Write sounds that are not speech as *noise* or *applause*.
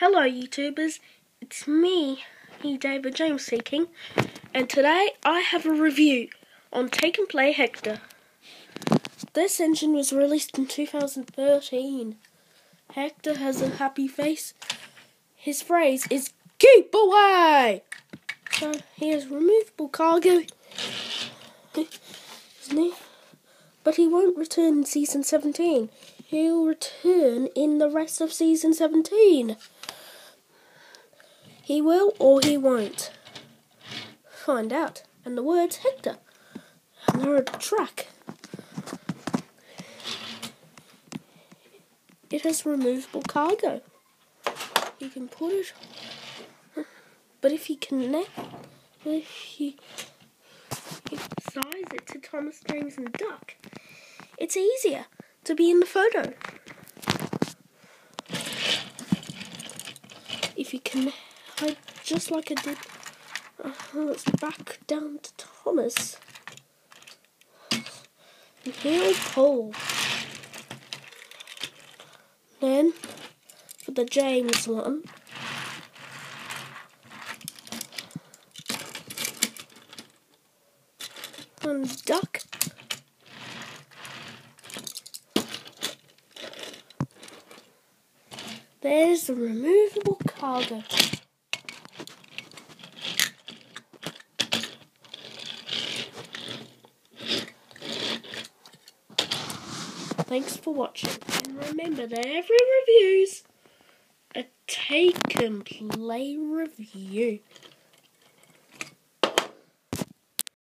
Hello YouTubers, it's me, David James speaking, and today I have a review on Take and Play Hector. This engine was released in 2013. Hector has a happy face. His phrase is keep away! So he has removable cargo, *laughs* isn't he? But he won't return in season 17. He'll return in the rest of season 17. He will or he won't. Find out. And the word's Hector. And they're a track. It has removable cargo. You can put it. But if you connect, if you, you size it to Thomas James and Duck, it's easier to be in the photo. If you can I just like I did. Uh, let's back down to Thomas. And he'll pull. Then, for the James one, and duck. There's the removable cargo. Thanks for watching, and remember that every review's a take and play review.